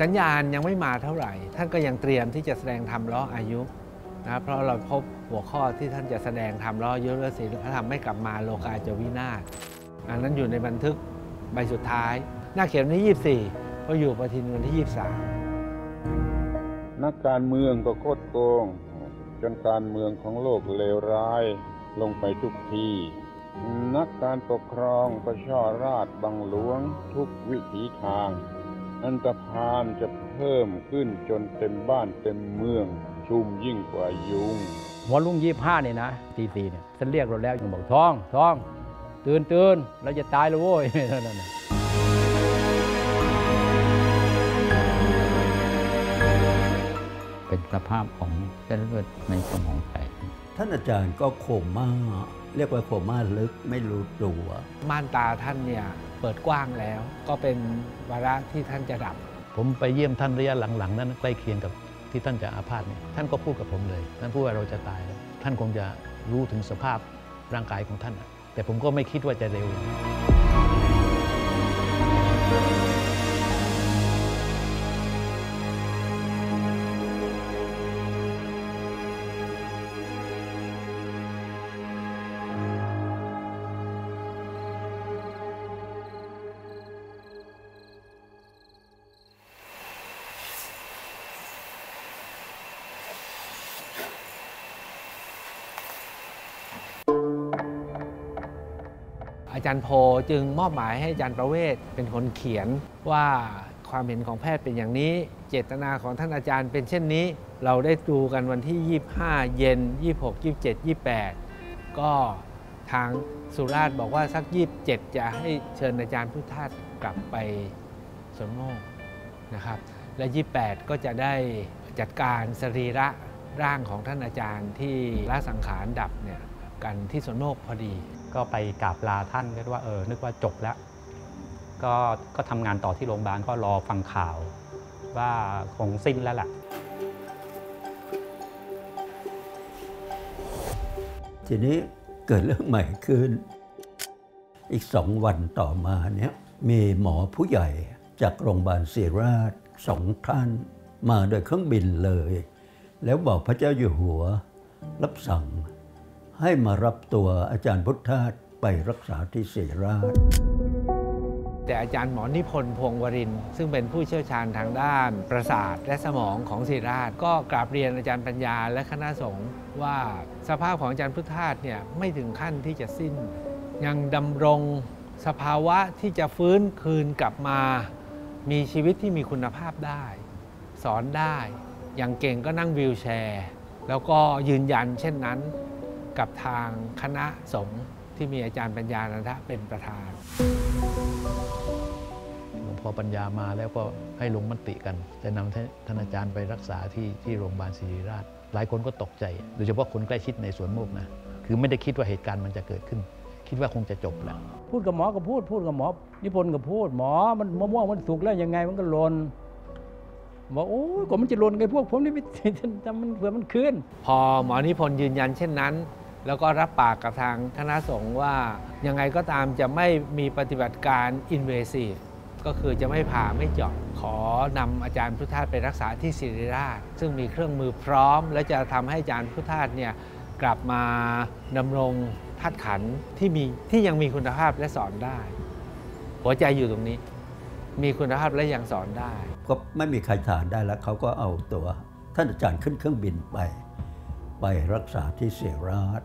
สัญญาณยังไม่มาเท่าไหร่ ท่านก็ยังเตรียมที่จะแสดงธรรมล้ออายุนะครับเพราะเราพบหัวข้อที่ท่านจะแสดงธรรมล้ออายุและศีลธรรมไม่กลับมาโลกาจะวินาศอันนั้นอยู่ในบันทึกใบสุดท้าย หน้าเขียนวันที่ 24 ก็อยู่ประทินวันที่ 23 นักการเมืองก็โคตรโกง จนการเมืองของโลกเลวร้าย ลงไปทุกทีนักการปกครองก็ช่อราดบังหลวงทุกวิถีทาง อันตรพานจะเพิ่มขึ้นจนเต็มบ้านเต็มเมือง ชุมยิ่งกว่ายุงหัวลุงยี่ห้าเนี่ยนะตีสี่เนี่ยฉันเรียกเราแล้วยังบอกท้องท้อง ตื่นตื่นเราจะตายแล้วโว้ยนั่นน่ะเป็นสภาพของเส้นเลือดในสมองแตกท่านอาจารย์ก็โคม่าเรียกว่าโคม่าลึกไม่รู้ตัวม่านตาท่านเนี่ย เปิดกว้างแล้ว ก็เป็นวาระที่ท่านจะดับ ผมไปเยี่ยมท่านระยะหลังๆ นั้นใกล้เคียงกับที่ท่านจะอาพาธเนี่ยท่านก็พูดกับผมเลย ท่านพูดว่าเราจะตายแล้วท่านคงจะรู้ถึงสภาพร่างกายของท่าน แต่ผมก็ไม่คิดว่าจะเร็วอย่างนั้ อาจารย์โพจึงมอบหมายให้อาจารย์ประเวศเป็นคนเขียนว่าความเห็นของแพทย์เป็นอย่างนี้ เจตนาของท่านอาจารย์เป็นเช่นนี้ เราได้ดูกันวันที่ 25 เย็น 26 27 28 ก็ทางสุราษฎร์บอกว่าสัก 27 จะให้เชิญอาจารย์พุทธาสกลับไปสวนโมกนะครับ และ 28 ก็จะได้จัดการสรีระร่างของท่านอาจารย์ที่ละสังขารดับเนี่ยกันที่สวนโมกพอดี ก็ไปกราบลาท่านก็ว่าเออนึกว่าจบแล้ว ก็ก็ทำงานต่อที่โรงพยาบาลก็รอฟังข่าว ว่าคงสิ้นแล้วล่ะทีนี้เกิดเรื่องใหม่ขึ้น อีกสองวันต่อมาเนี่ยมีหมอผู้ใหญ่จากโรงพยาบาลศิริราชสองท่าน มาโดยเครื่องบินเลย แล้วบอกพระเจ้าอยู่หัว รับสั่ง ให้มารับตัวอาจารย์พุทธาสไปรักษาที่ศริราช แต่อาจารย์หมอนิพนธ์พงวริน ซึ่งเป็นผู้เชี่ยวชาญทางด้านประสาทและสมองของศิริราช ก็กราบเรียนอาจารย์ปัญญาและคณะสงฆ์ว่าสภาพของอาจารย์พุทธาสเนี่ยไม่ถึงขั้นที่จะสิ้น ยังดำรงสภาวะที่จะฟื้นคืนกลับมา มีชีวิตที่มีคุณภาพได้ สอนได้ อย่างเก่งก็นั่งวีลแชร์ แล้วก็ยืนยันเช่นนั้น กับทางคณะสงฆ์ที่มีอาจารย์ปัญญานันทะเป็นประธานหลวงพ่อปัญญามาแล้วก็ให้ลงมติกัน จะนำท่านอาจารย์ไปรักษาที่ที่โรงพยาบาลศิริราช หลายคนก็ตกใจ โดยเฉพาะคนใกล้ชิดในสวนโมกนะ คือไม่ได้คิดว่าเหตุการณ์มันจะเกิดขึ้น คิดว่าคงจะจบแล้ว พูดกับหมอก็พูด พูดกับหมอ นิพนธ์ก็พูด หมอ มันมะม่วงมันสุกแล้วยังไงมันก็หล่นบอกโอ้ยกว่ามันจะหล่นไงพวกผมนี่ไม่ทำมันเผื่อมันคืนพอหมอนิพนธ์ยืนยันเช่นนั้น แล้วก็รับปากกับทางคณะสงฆ์ว่ายังไงก็ตามจะไม่มีปฏิบัติการ invasive ก็คือจะไม่ผ่าไม่เจาะขอนำอาจารย์พุทธาสไปรักษาที่ศิริราช ซึ่งมีเครื่องมือพร้อม และจะทำให้อาจารย์พุทธาสเนี่ยกลับมาดำรงธาตุขันที่มีที่ยังมีคุณภาพและสอนได้ หัวใจอยู่ตรงนี้ มีคุณภาพและยังสอนได้ ก็ไม่มีใครทานได้แล้วเขาก็เอาตัว ท่านอาจารย์ขึ้นเครื่องบินไป ไปรักษาที่เสียราช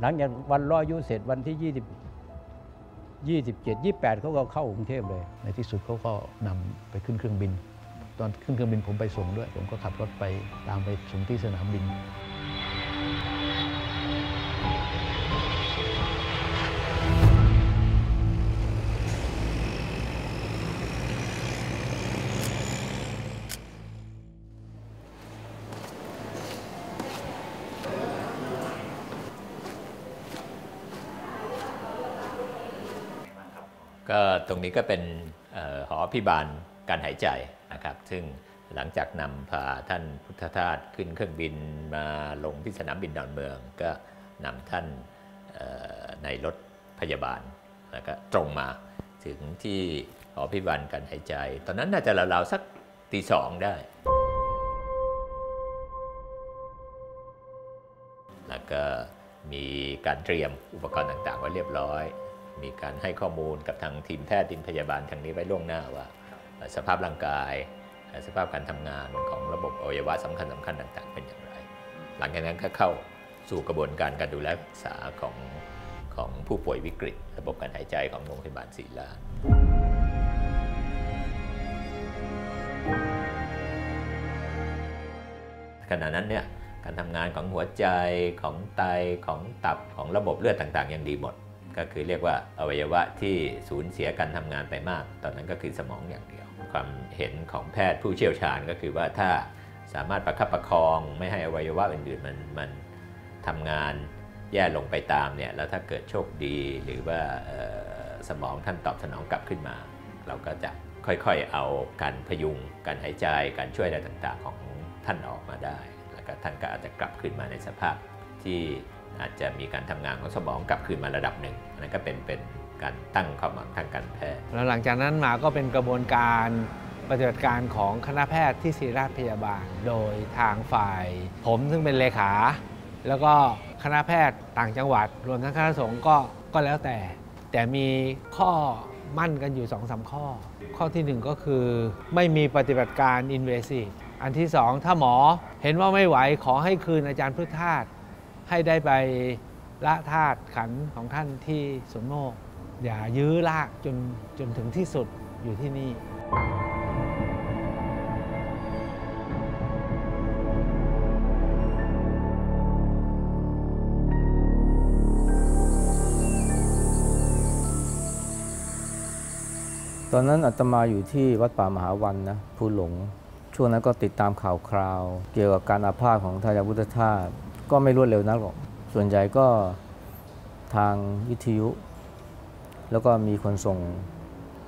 หลังจากวันรออายุเสร็จวันที่ 20 27 28เขาก็เข้ากรุงเทพเลย ในที่สุดเขาก็นำไปขึ้นเครื่องบิน ตอนขึ้นเครื่องบินผมไปส่งด้วย ผมก็ขับรถไปตามไปส่งที่สนามบิน ก็ตรงนี้ก็เป็นออหอพิบาลการหายใจนะครับ ซึ่งหลังจากนำพาท่านพุทธทาสขึ้นเครื่องบินมาลงที่สนามบินดอนเมือง ก็นำท่านออในรถพยาบาลแล้วก็ตรงมาถึงที่หอพิบาลการหายใจ ตอนนั้นน่าจะราวๆสักตตีสองได้ แล้วก็มีการเตรียมอุปกรณ์ต่างๆ ไว้เรียบร้อย มีการให้ข้อมูลกับทางทีมแพทย์ทีมพยาบาลทางนี้ไว้ล่วงหน้าว่าสภาพร่างกาย สภาพการทำงานของระบบอวัยวะสำคัญสำคัญต่าง ๆ เป็นอย่างไร หลังจากนั้นก็เข้าสู่กระบวนการการดูแลรักษาของของผู้ป่วยวิกฤต ระบบการหายใจของโรงพยาบาลศรีราชขณะนั้นเนี่ยการทำงานของหัวใจของไตของตับของระบบเลือดต่าง ๆ ยังดีหมด ก็คือเรียกว่าอวัยวะที่สูญเสียการทำงานไปมาก ตอนนั้นก็คือสมองอย่างเดียว ความเห็นของแพทย์ผู้เชี่ยวชาญก็คือว่าถ้าสามารถประคับประคองไม่ให้อวัยวะอื่นๆมันมันทำงานแย่ลงไปตามเนี่ยแล้วถ้าเกิดโชคดีหรือว่าสมองท่านตอบสนองกลับขึ้นมา เราก็จะค่อยๆเอาการพยุง การหายใจการช่วยอะไรต่างๆของท่านออกมาได้ แล้วก็ท่านก็อาจจะกลับขึ้นมาในสภาพที่ อาจจะมีการทำงานของสมองกลับคืนมาระดับหนึ่งอันนั้นก็เป็นเป็นการตั้งความหวังทางการแพทย์ แล้วหลังจากนั้นมาก็เป็นกระบวนการปฏิบัติการของคณะแพทย์ที่ศิริราชพยาบาล โดยทางฝ่าย ผมซึ่งเป็นเลขา แล้วก็คณะแพทย์ต่างจังหวัด รวมทั้งคณะสงฆ์ก็ก็แล้วแต่ แต่มีข้อมั่นกันอยู่2อสข้อ ข้อทีหนึ่1 ก็คือไม่มีปฏิบัติการ invasive อันที่ 2 ถ้าหมอเห็นว่าไม่ไหวขอให้คืนอาจารย์พุทธทาส ให้ได้ไปละธาตุขันของท่านที่สวนโมกอย่ายื้อลากจนจนถึงที่สุดอยู่ที่นี่ตอนนั้นอาตมาอยู่ที่วัดป่ามหาวันนะภูหลง ช่วงนั้นก็ติดตามข่าวคราว เกี่ยวกับการอาพาธของทายาพุทธทาส ก็ไม่รวดเร็วนักหรอก ส่วนใหญ่ก็ทางวิทยุ แล้วก็มีคนส่ง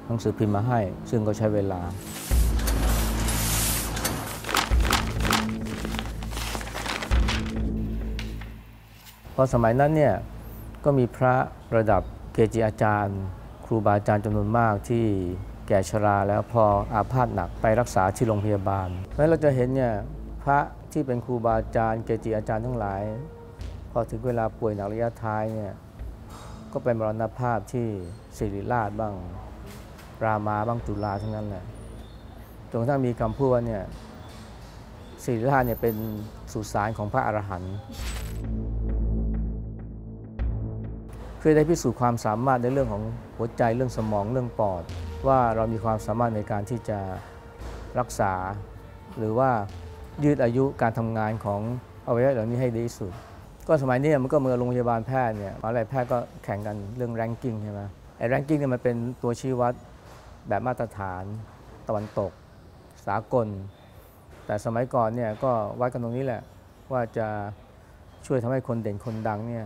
หนังสือพิมพ์มาให้ ซึ่งก็ใช้เวลาพราะสมัยนั้นเนี่ยก็มีพระระดับเกจิอาจารย์ ครูบาอาจารย์จำนวนมากที่แก่ชราแล้วพออาพาธหนักไปรักษาที่โรงพยาบาลเพราะฉะนั้นเราจะเห็นเนี่ย พระที่เป็นครูบาอาจารย์เกจิอาจารย์ทั้งหลาย พอถึงเวลาป่วยหนักระยะท้ายเนี่ยก็เป็นมรณภาพที่ศิริราชบ้าง รามาบ้างจุฬาทั้งนั้นแหละจนกระทั่งมีคำพูดว่าเนี่ยศิริราชเนี่ยเป็นสุสานของพระอรหันต์เพื่อได้พิสูจน์ความสามารถในเรื่องของหัวใจเรื่องสมองเรื่องปอด ว่าเรามีความสามารถในการที่จะรักษา หรือว่า ยืดอายุการทำงานของอวัยวะเหล่านี้ให้ดีที่สุด ก็สมัยนี้มันก็เมือโรงพยาบาลแพทย์เนี่ยมหาลัยแพทย์ก็แข่งกันเรื่องแรงกิ้งใช่ไหมไอ้แรงกิ้งเนี่ยมันเป็นตัวชี้วัดแบบมาตรฐานตะวันตก สากล แต่สมัยก่อนเนี่ยก็วัดกันตรงนี้แหละว่าจะช่วยทำให้คนเด่นคนดังเนี่ย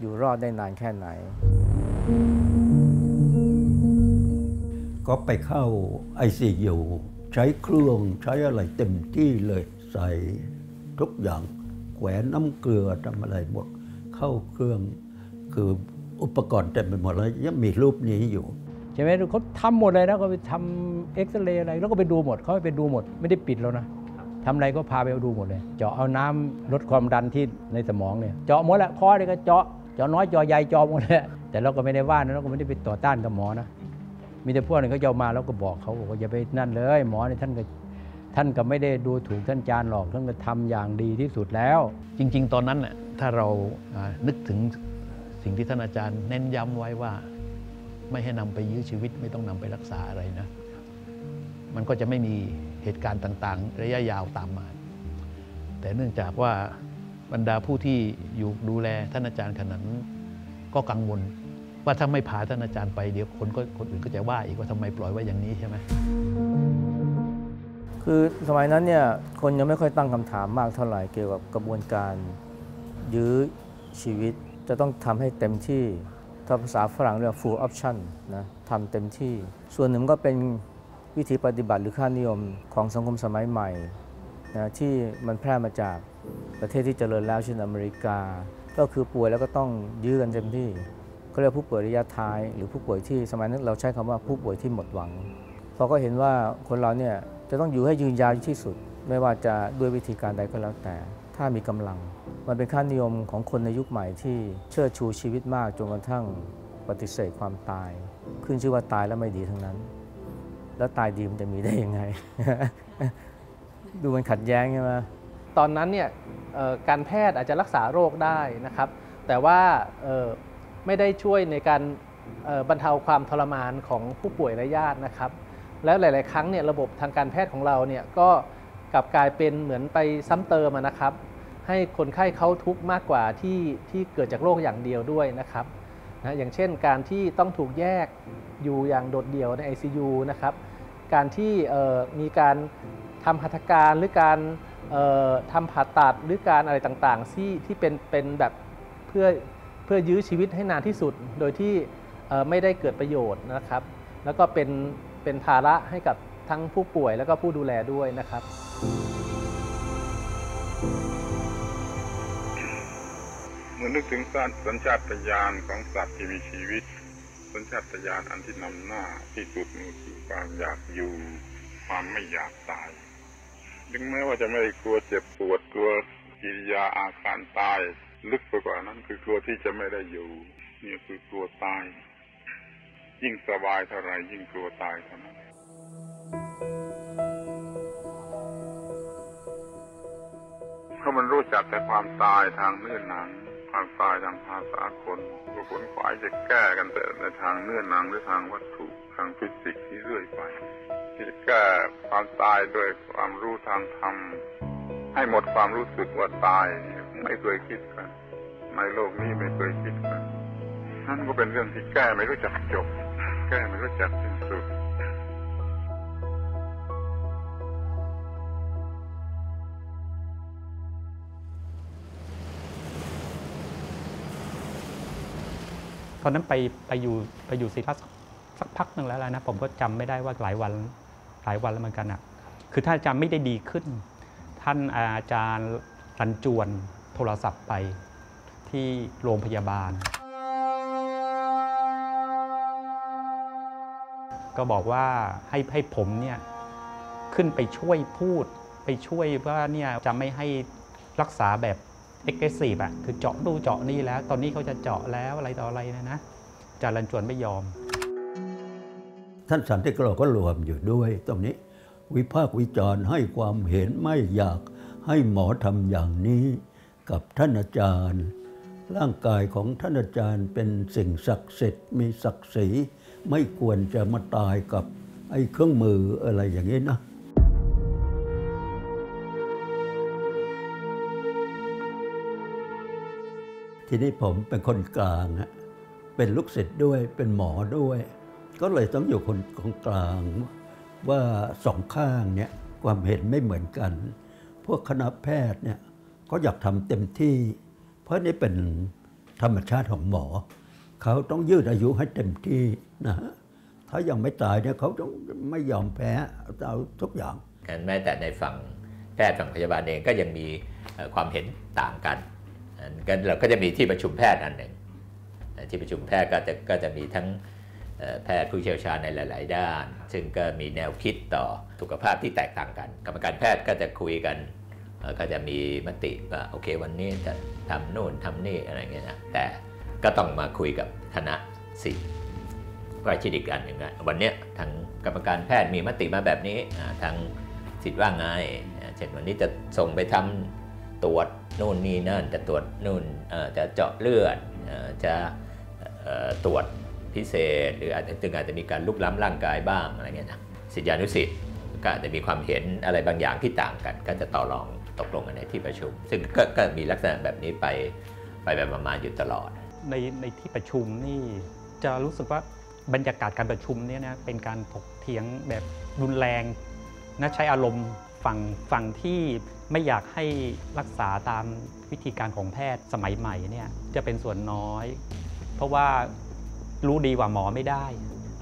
อยู่รอดได้นานแค่ไหน ก็ไปเข้าไอซียู ใช้เครื่องใช้อะไรเต็มที่เลยใส่ทุกอย่างแขวนน้ำเกลือทำอะไรหมด เข้าเครื่องคืออุปกรณ์เต็มไปหมดแล้วยังมีรูปนี้อยู่ใช่ไหมเขาทำหมดเลยนะก็ไปทำเอ็กซเรย์อะไรแล้วก็ไปดูหมดเขาไปดูหมด ไม่ได้ปิดแล้วนะทำอะไรก็พาไปดูหมดเลย เจาะเอาน้ำลดความดันที่ในสมองเนี่ยเจาะหมดแหละคอเนี่ยก็เจาะเจาะน้อยเจาะใหญ่เจาะหมดเลยแต่เราก็ไม่ได้ว่านะเราก็ไม่ได้ไปต่อต้านกับหมอนะ มีแต่พวกนึงเขาจะมาแล้วก็บอกเขาบอกว่าอย่าไปนั่นเลย หมอเนี่ยท่านก็ท่านก็ไม่ได้ดูถูกท่านอาจารย์หรอกท่านก็ทำอย่างดีที่สุดแล้ว จริง ๆ ตอนนั้นน่ะถ้าเรานึกถึงสิ่งที่ท่านอาจารย์เน้นย้ำไว้ว่า ไม่ให้นำไปยื้อชีวิตไม่ต้องนำไปรักษาอะไรนะ มันก็จะไม่มีเหตุการณ์ต่าง ๆ ระยะยาวตามมา แต่เนื่องจากว่าบรรดาผู้ที่อยู่ดูแลท่านอาจารย์ขนาดนั้นก็กังวล ว่าถ้าไม่พาท่านอาจารย์ไปเดี๋ยวคนก็คนอื่นก็จะว่าอีกว่าทำไมปล่อยไว้อย่างนี้ใช่ไหมคือสมัยนั้นเนี่ยคนยังไม่ค่อยตั้งคำถามมากเท่าไหร่เกี่ยวกับกระบวนการยื้อชีวิตจะต้องทำให้เต็มที่ถ้าภาษาฝรั่งเรียกว่า full option นะทำเต็มที่ ส่วนหนึ่งก็เป็นวิธีปฏิบัติหรือค่านิยมของสังคมสมัยใหม่นะที่มันแพร่มาจากประเทศที่เจริญแล้วเช่นอเมริกา ก็คือป่วยแล้วก็ต้องยื้อกันเต็มที่ ก็เรียกผู้ป่วยระยะท้าย หรือผู้ป่วยที่สมัยนั้นเราใช้คำว่าผู้ป่วยที่หมดหวังเพอก็เห็นว่าคนเราเนี่ยจะต้องอยู่ให้ยืนยาวที่สุด ไม่ว่าจะด้วยวิธีการใดก็แล้วแต่ ถ้ามีกำลัง มันเป็นค่านิยมของคนในยุคใหม่ที่เชิดชูชีวิตมากจนกระทั่งปฏิเสธความตาย ขึ้นชื่อว่าตายแล้วไม่ดีทั้งนั้น แล้วตายดีมันจะมีได้ยังไง ดูมันขัดแย้งใช่ไหมตอนนั้นเนี่ยการแพทย์อาจจะรักษาโรคได้นะครับ แต่ว่า ไม่ได้ช่วยในการบรรเทาความทรมานของผู้ป่วยและญาตินะครับ แล้วหลาย ๆ ครั้งเนี่ยระบบทางการแพทย์ของเราเนี่ยก็กลับกลายเป็นเหมือนไปซ้ำเติมนะครับ ให้คนไข้เขาทุกข์มากกว่าที่ที่เกิดจากโรคอย่างเดียวด้วยนะครับนะอย่างเช่นการที่ต้องถูกแยกอยู่อย่างโดดเดี่ยวใน ICU นะครับ การที่มีการทำหัตถการหรือการทำผ่าตัดหรือการอะไรต่าง ๆ ที่ที่เป็นเป็นแบบเพื่อ เพื่อยื้อชีวิตให้นานที่สุด โดยที่ไม่ได้เกิดประโยชน์นะครับ แล้วก็เป็นเป็นภาระให้กับทั้งผู้ป่วยแล้วก็ผู้ดูแลด้วยนะครับเมื่อนึกถึงสัญชาตญาณของสัตว์ที่มีชีวิต สัญชาตญาณอันที่นำหน้าที่สุดนี่คือความอยากอยู่ความไม่อยากตายถึงแม้ว่าจะไม่ได้กลัวเจ็บปวดกลัวกิริยาอาการตาย ลึกไปกว่านั้น คือกลัวที่จะไม่ได้อยู่นี่คือกลัวตาย ยิ่งสบายเท่าไรยิ่งกลัวตายเท่านั้นเพราะมันรู้จักแต่ความตายทางเนื้อหนัง ความตายทางภาษาคนก็ผลฝ่ายจะแก้กันแต่ในทางเนื้อหนังหรือทางวัตถุทางฟิสิกส์ที่เรื่อยไปที่จะแก้ความตายด้วยความรู้ทางธรรมให้หมดความรู้สึกว่าตายเนี่ย ไม่เคยคิดกันในโลกนี้ไม่เคยคิดกันนั่นก็เป็นเรื่องที่แก้ไม่รู้จักจบ แก้ไม่รู้จักสิ้นสุดตอนนั้นไปไปอยู่ไปอยู่ศรีราชสักพักหนึ่งแล้วนะ ผมก็จำไม่ได้ว่าหลายวันหลายวันแล้วเหมือนกันอะ คือถ้าจำไม่ได้ดีขึ้น ท่านอาจารย์รันจวน โทรศัพท์ไปที่โรงพยาบาล ก็บอกว่าให้ให้ผมเนี่ยขึ้นไปช่วยพูดไปช่วยว่าเนี่ยจะไม่ให้รักษาแบบเอ็กซ์ซีฟอะคือเจาะดูเจาะนี่แล้ว ตอนนี้เขาจะเจาะแล้วอะไรต่ออะไรนะนะจารันจวนไม่ยอม ท่านสันติกรก็รวมอยู่ด้วย ตรงนี้ วิพากษ์วิจารณ์ให้ความเห็นไม่อยากให้หมอทำอย่างนี้ กับท่านอาจารย์ ร่างกายของท่านอาจารย์เป็นสิ่งศักดิ์สิทธิ์มีศักดิ์ศรีไม่ควรจะมาตายกับไอ้เครื่องมืออะไรอย่างนี้นะทีนี้ผมเป็นคนกลางฮะเป็นลูกศิษย์ด้วยเป็นหมอด้วย ก็เลยต้องอยู่คนของกลาง ว่าสองข้างเนี่ยความเห็นไม่เหมือนกัน พวกคณะแพทย์เนี่ย ก็อยากทำเต็มที่ เพราะนี่เป็นธรรมชาติของหมอ เขาต้องยืดอายุให้เต็มที่นะถ้ายังไม่ตายเนี่ยเขาต้องไม่ยอมแพ้เอาทุกอย่างกันแม้แต่ในฝั่งแพทย์ฝั่งพยาบาลเองก็ยังมีความเห็นต่างกันอันเราก็จะมีที่ประชุมแพทย์อันหนึ่งที่ประชุมแพทย์ก็จะก็จะมีทั้งแพทย์ผู้เชี่ยวชาญในหลาย ๆ ด้าน ซึ่งก็มีแนวคิดต่อสุขภาพที่แตกต่างกัน กรรมการแพทย์ก็จะคุยกัน ก็จะมีมติว่าโอเควันนี้จะทำโน่นทำนี่อะไรเงี้ยนะแต่ก็ต้องมาคุยกับคณะสิทธิ์ใกล้ชิดอีกอันหนึ่งอะวันนี้ทางกรรมการแพทย์มีมติมาแบบนี้ทางสิทธิ์ว่าไงเช่นวันนี้จะส่งไปทำตรวจนู่นนี่นั่นจะตรวจนู่นจะเจาะเลือดจะตรวจพิเศษ หรืออาจจะถึงอาจจะมีการลุกล้ำร่างกายบ้างอะไรเงี้ยนะสิทธิานุสิทธิ์ก็อาจจะมีความเห็นอะไรบางอย่างที่ต่างกัน ก็จะต่อรอง ตกลงกันในที่ประชุม ซึ่งก็ก็มีลักษณะแบบนี้ไปไปแบบประมาณอยู่ตลอด ในในที่ประชุมนี่จะรู้สึกว่าบรรยากาศการประชุมเนี่ยนะเป็นการถกเถียงแบบรุนแรงนะใช้อารมณ์ฝั่งฝั่งที่ไม่อยากให้รักษาตามวิธีการของแพทย์สมัยใหม่เนี่ยจะเป็นส่วนน้อย เพราะว่ารู้ดีกว่าหมอไม่ได้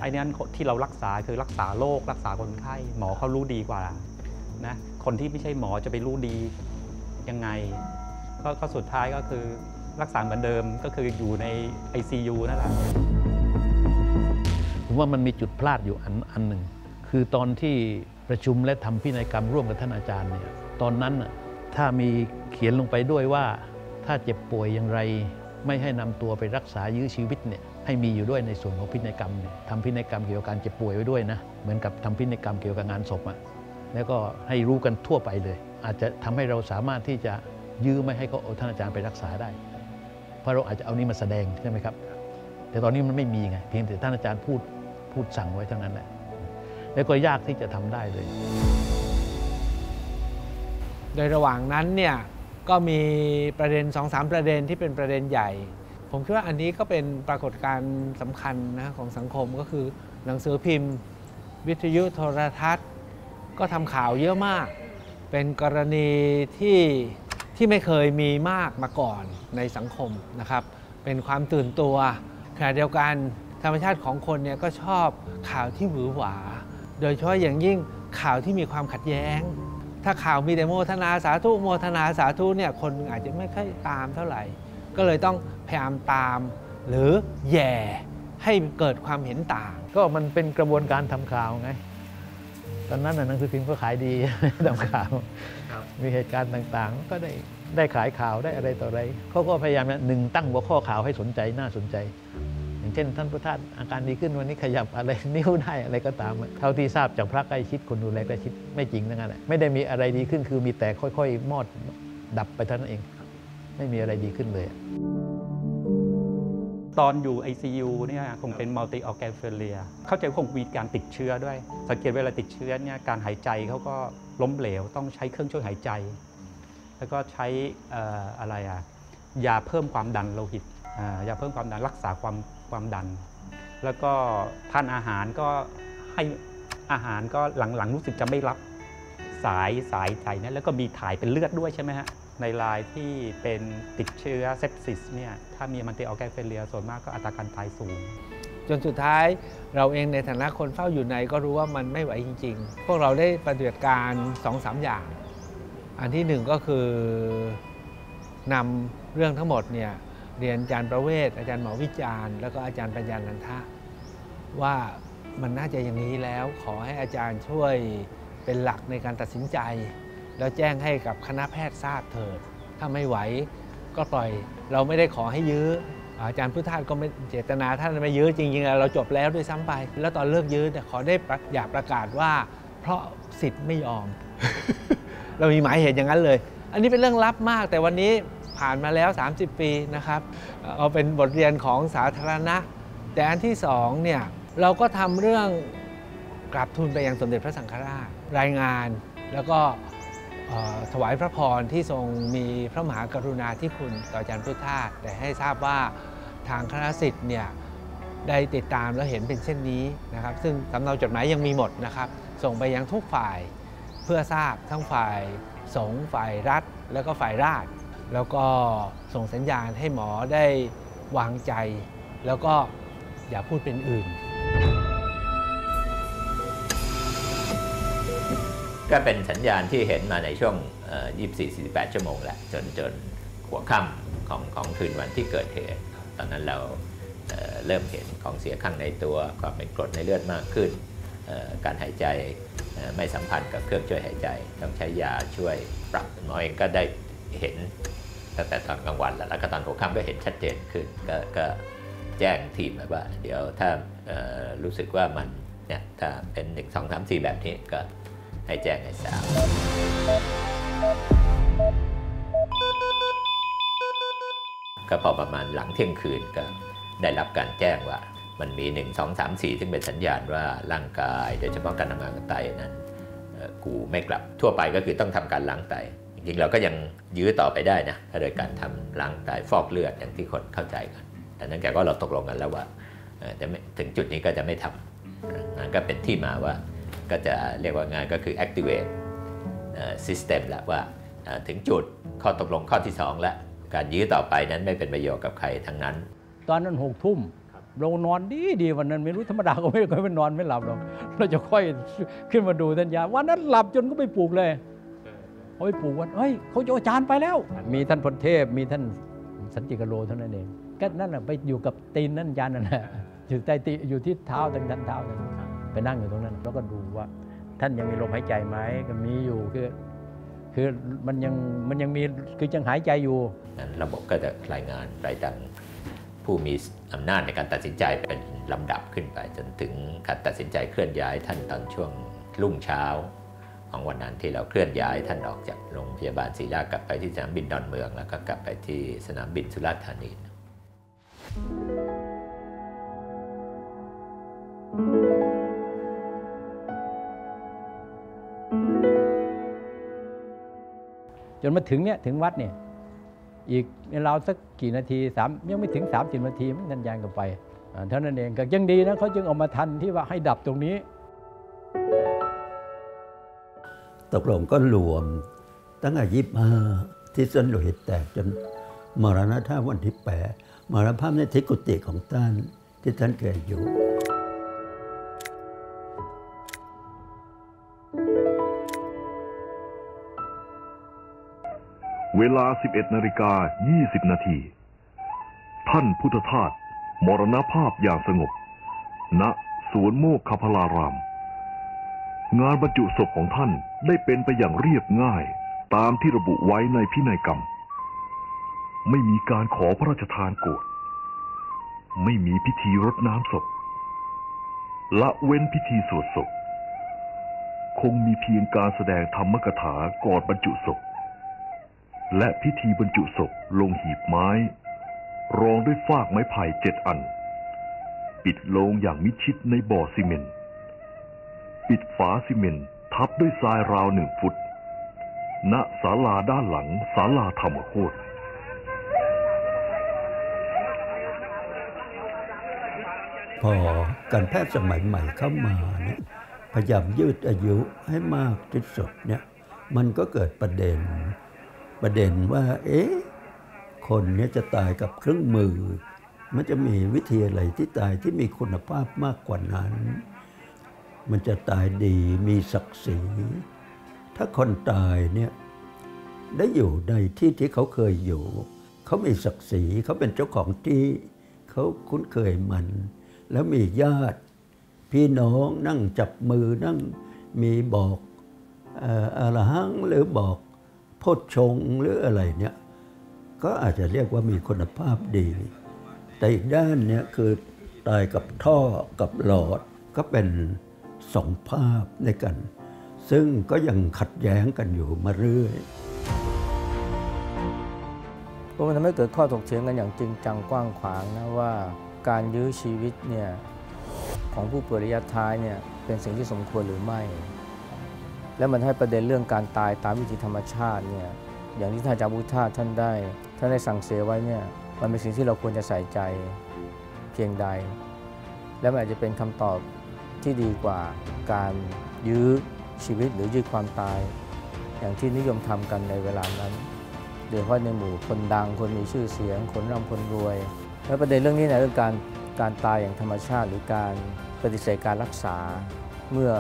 ไอ้นั้นที่เรารักษาคือรักษาโรครักษาคนไข้ หมอเขารู้ดีกว่านะ คนที่ไม่ใช่หมอจะไปรู้ดียังไงกก็สุดท้ายก็คือรักษาเหมือนเดิมก็คืออยู่ใน ICU นั่นแหละผมว่ามันมีจุดพลาดอยู่อันอันหนึ่งคือตอนที่ประชุมและทำพินัยกรรมร่วมกับท่านอาจารย์เนี่ยตอนนั้นถ้ามีเขียนลงไปด้วยว่า ถ้าเจ็บป่วยอย่างไร ไม่ให้นำตัวไปรักษายื้อชีวิตเนี่ยให้มีอยู่ด้วยในส่วนของพินัยกรรมเนี่ยทำพินัยกรรมเกี่ยวกับการเจ็บป่วยไว้ด้วยนะเหมือนกับทำพินัยกรรมเกี่ยวกับงานศพอะ แล้วก็ให้รู้กันทั่วไปเลย อาจจะทำให้เราสามารถที่จะยื้อไม่ให้เขาเอาท่านอาจารย์ไปรักษาได้ เพราะเราอาจจะเอานี้มาแสดงใช่ไหมครับ แต่ตอนนี้มันไม่มีไง เพียงแต่ท่านอาจารย์พูดพูดสั่งไว้เท่านั้นแหละแล้วก็ยากที่จะทำได้เลย โดยระหว่างนั้นเนี่ยก็มีประเด็น2อสประเด็นที่เป็นประเด็นใหญ่ ผมคิดว่าอันนี้ก็เป็นปรากฏการณ์สำคัญนะของสังคมก็คือหนังสือพิมพ์ วิทยุโทรทัศน์ ก็ทำข่าวเยอะมาก เป็นกรณีที่ที่ไม่เคยมีมากมาก่อนในสังคมนะครับ เป็นความตื่นตัวขณะเดียวกันธรรมชาติของคนเนี่ยก็ชอบข่าวที่หวือหวา โดยเฉพาะอย่างยิ่งข่าวที่มีความขัดแย้ง ถ้าข่าวมีแต่โมทนาสาธุโมทนาสาธุเนี่ยคนอาจจะไม่ค่อยตามเท่าไหร่ ก็เลยต้องพยายามตาม หรือแย่ให้เกิดความเห็นต่าง ก็มันเป็นกระบวนการทำข่าวไง ตอนนั้นน่ะหนังสือพิมพ์ก็ขายดีทำข่าวมีเหตุการณ์ต่างๆ ก็ได้ได้ขายข่าวได้อะไรต่ออะไรเขาก็พยายามนะหนึ่งตั้งหัวข้อข่าวให้สนใจน่าสนใจ อย่างเช่น ท่านประธานอาการดีขึ้นวันนี้ขยับอะไรนิ้วได้อะไรก็ตามอะเท่าที่ทราบจากพระใกล้ชิดคนดูแลใกล้ชิดไม่จริงทั้งนั้นแหละไม่ได้มีอะไรดีขึ้นคือมีแต่ค่อย ๆ มอดดับไปเท่านั้นเอง ไม่มีอะไรดีขึ้นเลยอะ ตอนอยู่ ICU เนี่ยคงเป็น multi organ failure เข้าใจว่าคงมีการติดเชื้อด้วย สังเกตเวลาติดเชื้อเนี่ยการหายใจเขาก็ล้มเหลว ต้องใช้เครื่องช่วยหายใจ แล้วก็ใช้เอ่ออะไรอะยาเพิ่มความดันโลหิตอ่ายาเพิ่มความดันรักษาความความดัน แล้วก็ทานอาหารก็ให้อาหารก็หลังๆรู้สึกจะไม่รับสายสายใจนะแล้วก็มีถ่ายเป็นเลือดด้วยใช่ไหมฮะ ในรายที่เป็นติดเชื้อ sep sis เนี่ยถ้ามี multi-organ failure ส่วนมากก็อัตราการตายสูง จนสุดท้ายเราเองในฐานะคนเฝ้าอยู่ในก็รู้ว่ามันไม่ไหวจริง ๆ พวกเราได้ปฏิบัติการ2อสอย่าง อันที่หนึ่งก็คือนำเรื่องทั้งหมดเนี่ยเรียนอาจารย์ประเวศ อาจารย์หมอวิจารณ์ แล้วก็อาจารย์ปัญญานันทะว่ามันน่าจะอย่างนี้แล้ว ขอให้อาจารย์ช่วยเป็นหลักในการตัดสินใจ แล้วแจ้งให้กับคณะแพทย์ทราบเถิด ถ้าไม่ไหวก็ปล่อย เราไม่ได้ขอให้ยื้อ อาจารย์พุทธาสก็ไม่เจตนาท่านไม่ยื้อจริงๆ เราจบแล้วด้วยซ้ำไป แล้วตอนเลิกยื้อเนี่ยขอได้อยากประกาศว่า เพราะสิทธิ์ไม่ยอม เรามีหมายเหตุอย่างนั้นเลย อันนี้เป็นเรื่องลับมากแต่วันนี้ผ่านมาแล้ว 30 ปีนะครับเอาเป็นบทเรียนของสาธารณะ แต่อันที่สองเนี่ยเราก็ทำเรื่องกราบทูลไปยังสมเด็จพระสังฆราชรายงาน แล้วก็ ถวายพระพรที่ทรงมีพระมหากรุณาธิคุณต่ออาจารย์พุทธาแต่ให้ทราบว่าทางคณะสิทธิ์เนี่ยได้ติดตามแล้วเห็นเป็นเช่นนี้นะครับ ซึ่งสำเนาจดหมายยังมีหมดนะครับ ส่งไปยังทุกฝ่ายเพื่อทราบทั้งฝ่ายสงฆ์ฝ่ายรัฐ แล้วก็ฝ่ายราช แล้วก็ส่งสัญญาณให้หมอได้วางใจ แล้วก็อย่าพูดเป็นอื่น ก็เป็นสัญญาณที่เห็นมาในช่วงเอ่อ24-48 ชั่วโมงแหละจนจนหัวค่ำของของคืนวันที่เกิดเหตุ ตอนนั้นเราเเริ่มเห็นของเสียข้างในตัว ความเป็นกรดในเลือดมากขึ้น การหายใจไม่สัมพันธ์กับเครื่องช่วยหายใจ ต้องใช้ยาช่วยปรับหมอเองก็ได้เห็นตั้งแต่ตอนกลางวันแล้วแล้วก็ตอนหัวค่ำก็เห็นชัดเจนขึ้นก็ก็แจ้งทีมว่า เดี๋ยวถ้ารู้สึกว่ามันเนี่ยถ้าเป็น1 2 3 4แบบนี้ก็ ให้แจ้งให้ทราบก็พอประมาณหลังเที่ยงคืนก็ได้รับการแจ้งว่ามันมี 1 2 3 4 ซึ่งเป็นสัญญาณว่าร่างกายโดยเฉพาะการทำงานของไตนั้นกูไม่กลับทั่วไปก็คือต้องทำการล้างไต จริงๆเราก็ยังยื้อต่อไปได้นะโดยการทำล้างไตฟอกเลือดอย่างที่คนเข้าใจกันแต่นั้นแกก็เราตกลงกันแล้วว่าจะไม่ถึงจุดนี้ก็จะไม่ทำนั่นก็เป็นที่มาว่า ก็จะเรียกว่างานก็คือ activate เอ่อ system แล้วว่าเอ่อถึงจุดข้อตกลงข้อที่ 2 แล้ว การยื้อต่อไปนั้นไม่เป็นประโยชน์กับใครทั้งนั้น ตอนนั้นหกทุ่มเรานอนดีดีวันนั้นไม่รู้ธรรมดาก็ไม่เคยไปนอนไม่หลับหรอกเราจะค่อยขึ้นมาดูสัญญาวันนั้นหลับจนก็ไปปลูกเลยเขาไปปลูกวันเฮ้ยเขาจะอาจารย์ไปแล้ว มีท่านพลเทพมีท่านสันติกโลเท่านั้นเองก็นั่นแหะไปอยู่กับตีนนั่นยานนั่นแหละอยู่ใต้ตีอยู่ที่เท้าทางด้านเท้านั่น ไปนั่งอยู่ตรงนั้น แล้วก็ดูว่า ท่านยังมีลมหายใจไหมก็มีอยู่คือคือมันยังมันยังมีคือยังหายใจอยู่ ระบบก็จะรายงานรายดังผู้มีอำนาจในการตัดสินใจเป็นลำดับขึ้นไป จนถึงการตัดสินใจเคลื่อนย้ายท่านตอนช่วงรุ่งเช้า ของวันนั้นที่เราเคลื่อนย้ายท่านออกจากโรงพยาบาลศรีราชกลับไปที่สนามบินดอนเมือง แล้วก็กลับไปที่สนามบินสุราษฎร์ธานี จนมาถึงเนี่ยถึงวัดเนี่ยอีกในราสักกี่นาทีสามยังไม่ถึง3ามสินาทีมันกันยานกันไปเท่านั้นเองก็ยังดีนะเขาจึงออกมาทันที่ว่าให้ดับตรงนี้ ตกลงก็รวม ตั้งแต่ยี่ห้าที่ส้นโลหิตแตกจนมรณภาวันที่แปดมรณภาพในที่กุฏิของท่านที่ท่านเคยอยู่ เวลา 11นาฬิกา 20 นาที ท่านพุทธทาสมรณภาพอย่างสงบ ณสวนโมกขพลาราม งานบรรจุศพของท่านได้เป็นไปอย่างเรียบง่าย ตามที่ระบุไว้ในพินัยกรรม ไม่มีการขอพระราชทานโกรธไม่มีพิธีรดน้ำศพ ละเว้นพิธีสวดศพ คงมีเพียงการแสดงธรรมกถาก่อนบรรจุศพ และพิธีบรรจุศพลงหีบไม้ รองด้วยฟากไม้ไผ่เจ็ดอัน ปิดโลงอย่างมิชิดในบ่อซีเมนต์ปิดฝาซีเมนต์ทับด้วยทรายราวหนึ่งฟุต ณศาลาด้านหลังศาลาธรรมโคตรพอการแพทย์สมัยใหม่เข้ามาเนี่ยพยายามยืดอายุให้มากที่สุดเนี่ยมันก็เกิดประเด็น ประเด็นว่า เอ๊ะ คนเนี้จะตายกับเครื่องมือ มันจะมีวิธีอะไรที่ตายที่มีคุณภาพมากกว่านั้น มันจะตายดีมีศักดิ์ศรี ถ้าคนตายเนี่ยได้อยู่ในที่ที่เขาเคยอยู่ เขามีศักดิ์ศรีเขาเป็นเจ้าของที่เขาคุ้นเคยมัน แล้วมีญาติ พี่น้องนั่งจับมือนั่งมีบอกอ่อรหังหรือบอก พชงหรืออะไรเนี่ยก็อาจจะเรียกว่ามีคุณภาพดี แต่อีกด้านเนี่ยคือตายกับท่อกับหลอดก็เป็นสองภาพในกัน ซึ่งก็ยังขัดแย้งกันอยู่มาเรื่อยเพราะมันทำให้เกิดข้อถกเถียงกันอย่างจริงจังกว้างขวางนะว่าการยื้อชีวิตเนี่ยของผู้ป่วยระยะท้ายเนี่ยเป็นสิ่งที่สมควรหรือไม่ และมันให้ประเด็นเรื่องการตายตามวิธีธรรมชาติเนี่ยอย่างที่ท่านอาจารย์พุทธาท่านได้ท่านได้สั่งเสียไว้เนี่ยมันเป็นสิ่งที่เราควรจะใส่ใจเพียงใด และมันอาจจะเป็นคำตอบที่ดีกว่าการยื้อชีวิตหรือยื้อความตาย อย่างที่นิยมทำกันในเวลานั้นโดยเฉพาะในหมู่คนดังคนมีชื่อเสียง คนร่ำคนรวย และประเด็นเรื่องนี้เนี่ยเรื่องการการตายอย่างธรรมชาติ หรือการปฏิเสธการรักษาเมื่อ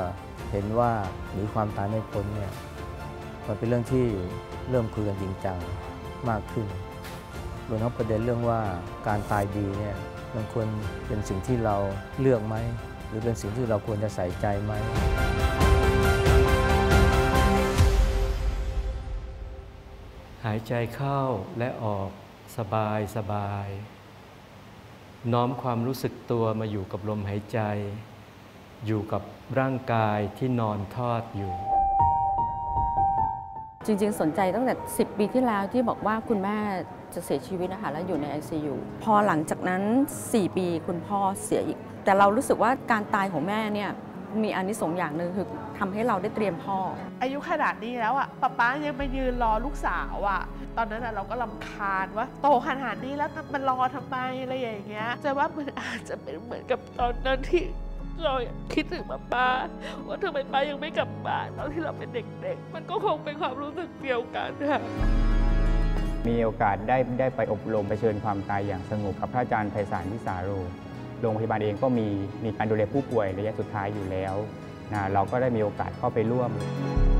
เห็นว่าหนีความตายไม่พ้นเนี่ยมันเป็นเรื่องที่เริ่มคุยกันจริงจังมากขึ้นรวมทั้งประเด็นเรื่องว่าการตายดีเนี่ยมันควรเป็นสิ่งที่เราเลือกไหม หรือเป็นสิ่งที่เราควรจะใส่ใจไหมหายใจเข้าและออกสบายสบาย น้อมความรู้สึกตัวมาอยู่กับลมหายใจ อยู่กับ ร่างกายที่นอนทอดอยู่ จริงๆ สนใจตั้งแต่ 10 ปีที่แล้วที่บอกว่าคุณแม่จะเสียชีวิตนะคะแล้วอยู่ใน ICU พอหลังจากนั้น 4 ปีคุณพ่อเสียอีก แต่เรารู้สึกว่าการตายของแม่เนี่ยมีอานิสงส์อย่างหนึ่งคือทำให้เราได้เตรียมพ่อ อายุขนาดนี้แล้วอะป๊าป๊ายังมายืนรอลูกสาวอะ ตอนนั้นอะเราก็ลำคาญว่าโตขนาดนี้แล้วมันรอทำไมอะไรอย่างเงี้ยจะว่ามันอาจจะเป็นเหมือนกับตอนนั้นที่ เราคิดถึงป้าป้าว่าทำไมป้ายังไม่กลับบ้านตอนที่เราเป็นเด็กๆ มันก็คงเป็นความรู้สึกเดียวกันค่ะมีโอกาสได้ได้ไปอบรมไปเชิญความตายอย่างสงบกับพระอาจารย์ไพศาลวิสาโรโรงพยาบาลเองก็มีมีการดูแลผู้ป่วยระยะสุดท้ายอยู่แล้วนะเราก็ได้มีโอกาสเข้าไปร่วมเ